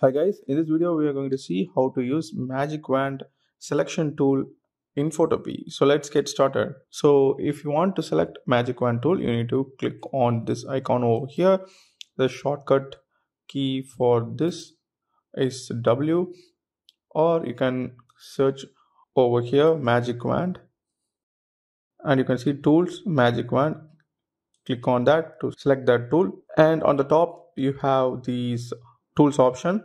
Hi guys, in this video we are going to see how to use Magic Wand selection tool in Photopea. So let's get started. So if you want to select Magic Wand tool, you need to click on this icon over here. The shortcut key for this is W or you can search over here Magic Wand and you can see tools Magic Wand. Click on that to select that tool and on the top you have these tools option.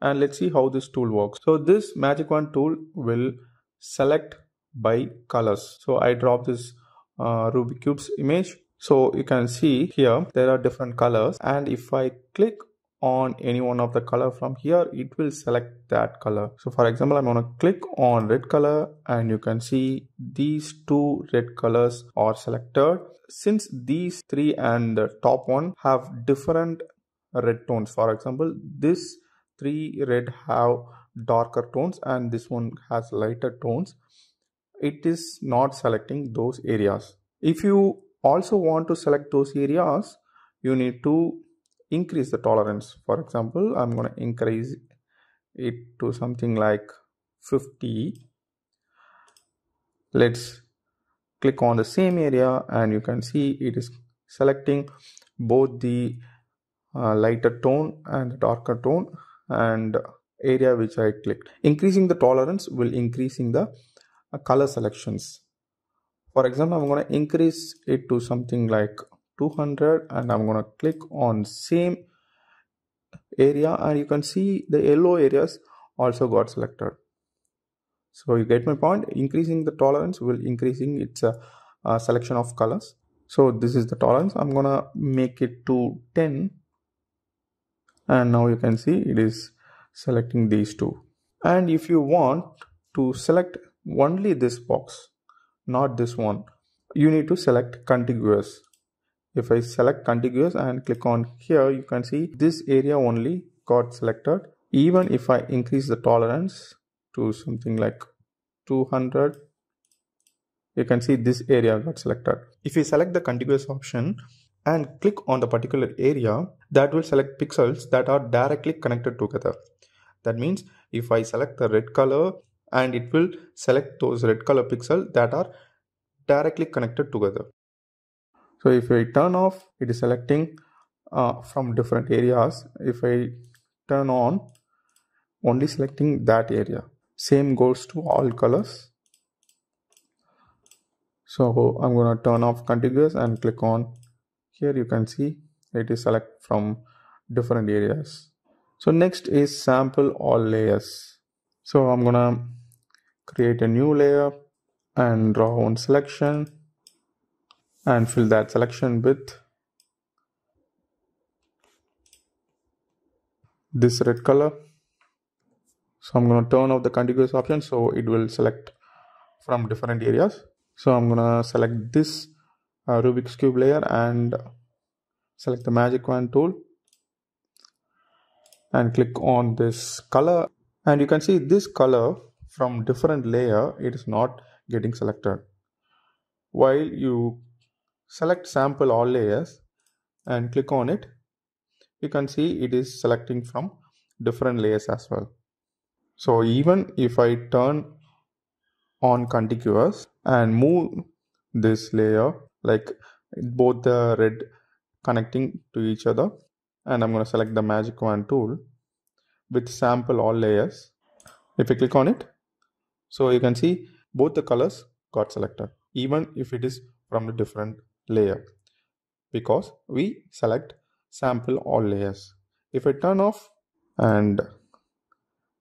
And let's see how this tool works. So this magic wand tool will select by colors. So i drop this uh, rubik cubes image. So you can see here there are different colors. And if i click on any one of the color from here it will select that color. So for example i'm going to click on red color. And you can see these two red colors are selected. Since these three and the top one have different red tones. For example this three red have darker tones and this one has lighter tones. It is not selecting those areas. If you also want to select those areas you need to increase the tolerance. For example i'm going to increase it to something like 50 let's click on the same area and you can see it is selecting both the uh, lighter tone and darker tone and area which I clicked. Increasing the tolerance will increasing the uh, color selections. For example, I'm going to increase it to something like 200 and I'm going to click on same area and you can see the yellow areas also got selected. So you get my point. Increasing the tolerance will increasing its uh, uh, selection of colors. So this is the tolerance. I'm gonna make it to 10 and now you can see it is selecting these two. And if you want to select only this box not this one you need to select contiguous. If I select contiguous and click on here you can see this area only got selected. Even if I increase the tolerance to something like 200 you can see this area got selected. If you select the contiguous option and click on the particular area that will select pixels that are directly connected together. That means if i select the red color and it will select those red color pixels that are directly connected together. So if i turn off it is selecting uh, from different areas. If i turn on only selecting that area. Same goes to all colors. So i'm going to turn off contiguous and click on here you can see it is select from different areas. So next is sample all layers. So i'm gonna create a new layer and draw one selection and fill that selection with this red color. So i'm going to turn off the contiguous option so it will select from different areas. So i'm going to select this Rubik's Cube layer and select the magic wand tool and click on this color. And you can see this color from different layer it is not getting selected. While you select sample all layers and click on it you can see it is selecting from different layers as well. So even if I turn on contiguous and move this layer like both the red connecting to each other. And I'm going to select the magic wand tool with sample all layers. If I click on it so you can see both the colors got selected even if it is from the different layer. Because we select sample all layers. If I turn off and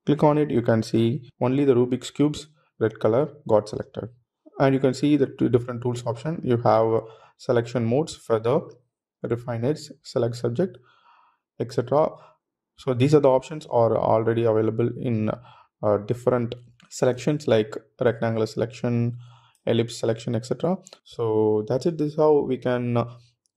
click on it you can see only the Rubik's cubes red color got selected and you can see the two different tools option. You have selection modes feather refine edge select subject etc so these are the options are already available in uh, different selections like rectangular selection ellipse selection etc so that's it. This is how we can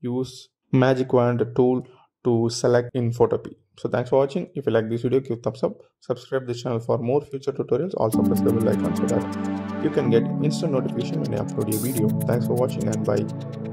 use magic wand tool to select in photopea so thanks for watching if you like this video give thumbs up subscribe this channel for more future tutorials also press the bell icon so that you can get instant notification when I upload a video. Thanks for watching and bye.